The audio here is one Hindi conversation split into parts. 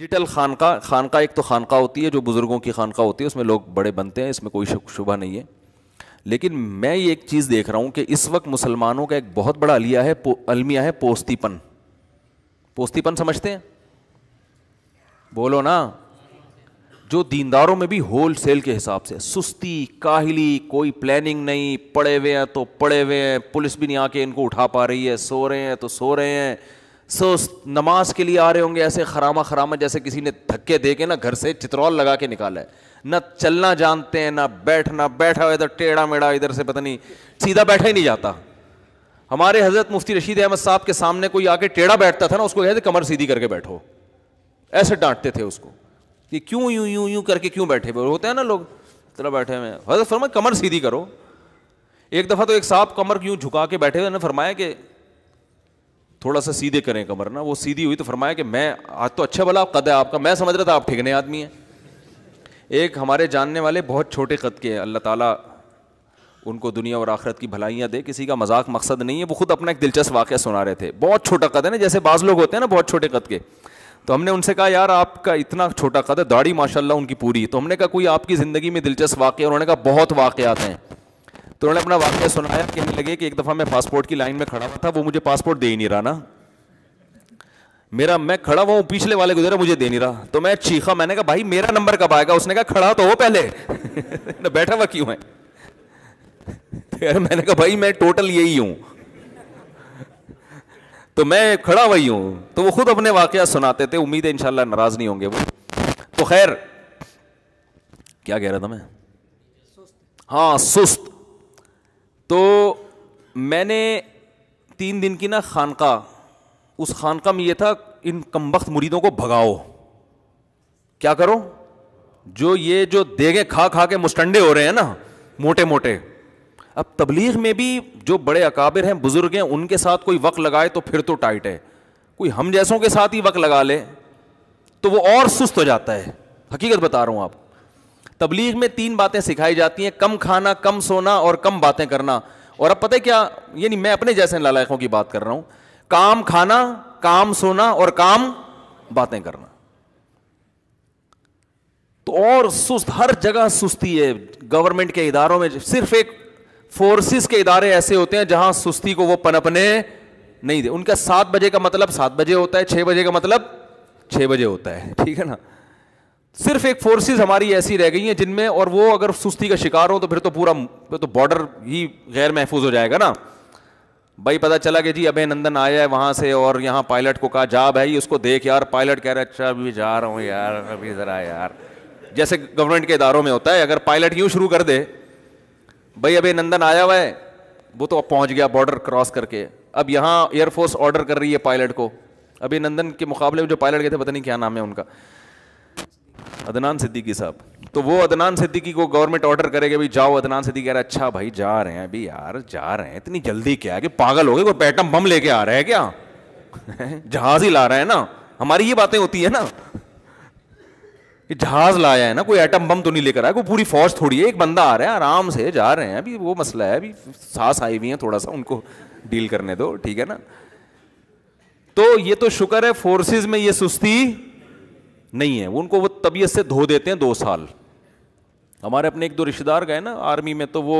डिजिटल खानका खानका एक तो खानका होती है जो बुज़ुर्गों की खानका होती है उसमें लोग बड़े बनते हैं इसमें कोई शुबा नहीं है लेकिन मैं ये एक चीज़ देख रहा हूँ कि इस वक्त मुसलमानों का एक बहुत बड़ा अलिया है अलमिया है पोस्तीपन पोस्तीपन समझते हैं बोलो ना जो दीनदारों में भी होल सेल के हिसाब से सुस्ती, काहली, कोई प्लानिंग नहीं, पड़े हुए हैं तो पड़े हुए हैं, पुलिस भी नहीं आके इनको उठा पा रही है, सो रहे हैं तो सो रहे हैं। सो नमाज़ के लिए आ रहे होंगे ऐसे खरामा खरामा जैसे किसी ने धक्के दे के ना घर से चित्रौल लगा के निकाला है। न चलना जानते हैं, ना बैठना, बैठा हुआ इधर टेढ़ा मेढ़ा इधर से पता नहीं, सीधा बैठा ही नहीं जाता। हमारे हज़रत मुफ्ती रशीद अहमद साहब के सामने कोई आके टेढ़ा बैठता था ना, उसको कहते कमर सीधी करके बैठो। ऐसे डांटते थे उसको। कि क्यों यूँ यूँ यूँ करके क्यों बैठे हुए होते हैं ना लोग तरह बैठे हुए हज़रत फरमा कमर सीधी करो। एक दफ़ा तो एक साहब कमर क्यों झुका के बैठे हुए ने फरमाया कि थोड़ा सा सीधे करें कमर ना, वो सीधी हुई तो फरमाया कि मैं, आज तो अच्छा भला कद है आपका। मैं समझ रहा था आप ठिकने आदमी हैं। एक हमारे जानने वाले बहुत छोटे कद के हैं। अल्लाह ताला उनको दुनिया और आखरत की भलाइयाँ दे। किसी का मज़ाक मकसद नहीं है। वो खुद अपना एक दिलचस्प वाक़ सुना रहे थे। बहुत छोटा कद है ना, जैसे बाज़ लोग होते हैं ना बहुत छोटे कद के। तो हमने उनसे कहा, यार, आपका इतना छोटा कद है दाढ़ी माशाल्लाह उनकी पूरी तो हमने कहा, कोई आपकी ज़िंदगी में दिलचस्प वाक़ उन्होंने कहा, बहुत वाक़ात हैं। तो उन्होंने अपना वाक़ सुनाया, कहने लगे कि एक दफ़ा मैं पासपोर्ट की लाइन में खड़ा हुआ था, वो मुझे पासपोर्ट दे ही नहीं रहा ना। मेरा, मैं खड़ा हुआ हूँ, पिछले वाले गुजरा मुझे दे नहीं रहा। तो मैं चीखा, मैंने कहा, भाई, मेरा नंबर कब आएगा? उसने कहा, खड़ा तो हो पहले। बैठा हुआ क्यों है? यार, मैंने कहा, भाई, मैं टोटल यही हूँ। तो मैं खड़ा वही हूँ। तो वो खुद अपने वाकया सुनाते थे, उम्मीद है इंशाल्लाह नाराज़ नहीं होंगे वो। तो खैर, क्या कह रहा था मैं? हाँ सुस्त। तो मैंने तीन दिन की ना खानका, उस खानका में ये था, इन कमबख्त मुरीदों को भगाओ। क्या करो? जो ये जो देगे खा खा के मुस्टंडे हो रहे हैं ना मोटे मोटे अब तबलीग में भी जो बड़े अकाबिर हैं, बुज़ुर्ग हैं, उनके साथ कोई वक्त लगाए तो फिर तो टाइट है। कोई हम जैसों के साथ ही वक्त लगा ले तो वो और सुस्त हो जाता है। हकीकत बता रहा हूँ आप। तबलीग में तीन बातें सिखाई जाती हैं, कम खाना, कम सोना और कम बातें करना। और अब पता है क्या, यानी मैं अपने जैसे लालायकों की बात कर रहा हूँ। काम खाना, काम सोना और काम बातें करना। तो और सुस्त, हर जगह सुस्ती है। गवर्नमेंट के इदारों में सिर्फ़ एक फोर्सेस के इदारे ऐसे होते हैं जहाँ सुस्ती को वो पनपने नहीं दे। उनका सात बजे का मतलब सात बजे होता है, छह बजे का मतलब छह बजे होता है, ठीक है ना? सिर्फ़ एक फोर्सेस हमारी ऐसी रह गई हैं जिनमें और वो अगर सुस्ती का शिकार हो तो फिर तो पूरा तो बॉर्डर ही गैर महफूज हो जाएगा ना? भाई पता चला कि जी अभय नंदन आया है वहाँ से और यहाँ पायलट को कहा, जा भाई, उसको देख यार पायलट कह रहा है अच्छा अभी जा रहा हूँ यार, अभी ज़रा यार। जैसे गवर्नमेंट के इदारों में होता है, अगर पायलट यूँ शुरू कर दे भाई अभय नंदन आया हुआ है। वो तो अब पहुँच गया बॉर्डर क्रॉस करके। अब यहाँ एयरफोर्स ऑर्डर कर रही है पायलट को। अभी नंदन के मुकाबले में जो पायलट गए थे, पता नहीं क्या नाम है उनका। अदनान सिद्दीकी साहब। तो वो अदनान सिद्दीकी को गवर्नमेंट ऑर्डर करेगा भाई जाओ। अदनान सिद्दीकी कह रहा अच्छा भाई, जा रहे हैं अभी यार, जा रहे हैं। इतनी जल्दी क्या है कि पागल हो गए? कोई पैटम बम लेके आ रहे हैं क्या? जहाज़ ही ला रहे हैं ना। हमारी ये बातें होती है ना। जहाज़ लाया है ना, कोई एटम बम तो नहीं लेकर आया, कोई पूरी फौज थोड़ी है, एक बंदा आ रहा है, आराम से जा रहे हैं, अभी वो मसला है, अभी सांस आई हुई है थोड़ा सा उनको डील करने दो, ठीक है ना? तो ये तो शुक्र है फोर्सेस में ये सुस्ती नहीं है, उनको वो तबीयत से धो देते हैं दो साल। हमारे अपने एक दो रिश्तेदार गए ना आर्मी में तो वो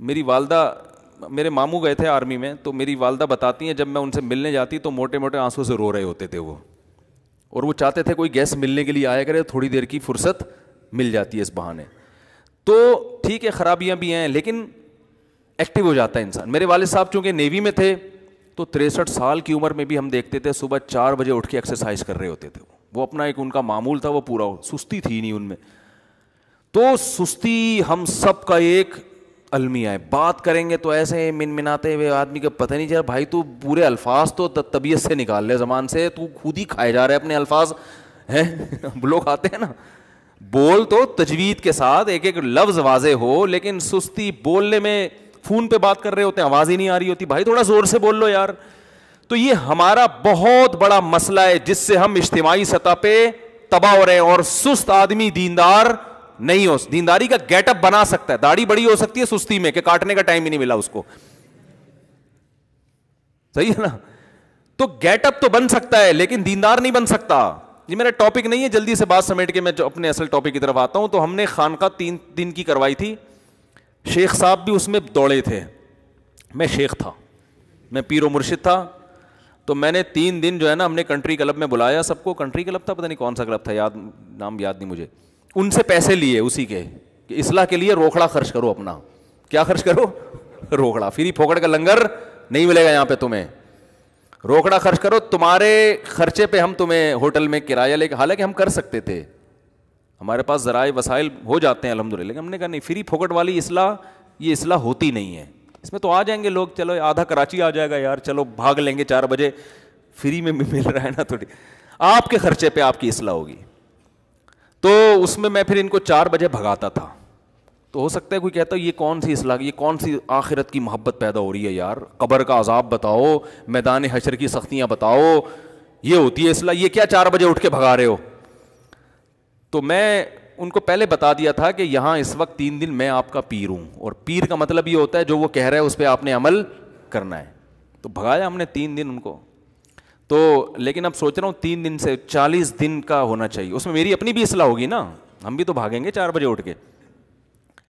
मेरी वालदा, मेरे मामू गए थे आर्मी में तो मेरी वालदा बताती हैं, जब मैं उनसे मिलने जाती तो मोटे मोटे आँसू से रो रहे होते थे वो। और वो चाहते थे कोई गैस मिलने के लिए आया करे थोड़ी देर की फुर्सत मिल जाती है इस बहाने। तो ठीक है, ख़राबियाँ भी हैं, लेकिन एक्टिव हो जाता है इंसान। मेरे वाले साहब चूँकि नेवी में थे तो तिरसठ साल की उम्र में भी हम देखते थे, सुबह चार बजे उठ के एक्सरसाइज कर रहे होते थे वो। अपना एक उनका मामूल था, वो पूरा सुस्ती थी नहीं उनमें। तो सुस्ती हम सब का एक अलमिया है बात करेंगे तो ऐसे मिन मिनाते हुए आदमी को पता नहीं चला, भाई तू पूरे अल्फाज तो तबीयत से निकाल ले जमान से, तू खुद ही खाए जा रहे अपने अल्फाज। हैं? लोग आते हैं ना। बोल तो तजवीद के साथ एक एक लफ्ज वाजे हो, लेकिन सुस्ती बोलने में फ़ोन पे बात कर रहे होते हैं, आवाज़ ही नहीं आ रही होती। भाई थोड़ा ज़ोर से बोल लो यार। तो ये हमारा बहुत बड़ा मसला है, जिससे हम इज्तिमाही सतह पे तबाह हो रहे हैं। और सुस्त आदमी दीनदार नहीं हो, दीनदारी का गेटअप बना सकता है। दाढ़ी बड़ी हो सकती है सुस्ती में, कि काटने का टाइम ही नहीं मिला उसको। सही है ना? तो गेटअप तो बन सकता है, लेकिन दीनदार नहीं बन सकता। ये मेरा टॉपिक नहीं है, जल्दी से बात समेट के मैं जो अपने असल टॉपिक की तरफ़ आता हूँ। तो हमने खानका तीन दिन की करवाई थी। शेख साहब भी उसमें दौड़े थे। मैं शेख था। मैं पीरो मुर्शिद था। तो मैंने तीन दिन जो है ना, हमने कंट्री क्लब में बुलाया सबको। कंट्री क्लब था, पता नहीं कौन सा क्लब था, याद, नाम याद नहीं मुझे। उनसे पैसे लिए उसी के, कि इसलाह के लिए रोकड़ा खर्च करो अपना। क्या खर्च करो? रोकड़ा फिर फोकड़ का लंगर नहीं मिलेगा यहाँ पे तुम्हें। रोकड़ा खर्च करो, तुम्हारे खर्चे पे हम तुम्हें होटल में किराया लेके, हालाँकि हम कर सकते थे। हमारे पास ज़राए वसाइल हो जाते हैं अलहमदिल्ला लेकिन हमने कहा, नहीं, फ्री फोकट वाली इसलाह, ये इसलाह होती नहीं है। इसमें तो आ जाएँगे लोग, चलो, आधा कराची आ जाएगा यार, चलो, भाग लेंगे चार बजे, फ्री में मिल रहा है ना थोड़ी। आपके खर्चे पे आपकी इसलाह होगी। तो उसमें मैं फिर इनको चार बजे भगाता था। तो हो सकता है कोई कहता है ये कौन सी इसलाह ये कौन सी आखिरत की मोहब्बत पैदा हो रही है यार? कब्र का अजाब बताओ, मैदान हशर की सख्तियाँ बताओ। ये होती है इसलाह ये क्या चार बजे उठ के भगा रहे हो? तो मैं उनको पहले बता दिया था कि यहाँ इस वक्त तीन दिन मैं आपका पीर हूँ। और पीर का मतलब ये होता है, जो वो कह रहा है, उस पर आपने अमल करना है। तो भगाया हमने तीन दिन उनको। तो लेकिन अब सोच रहा हूँ तीन दिन से चालीस दिन का होना चाहिए। उसमें मेरी अपनी भी इसलाह होगी ना? हम भी तो भागेंगे चार बजे उठ के।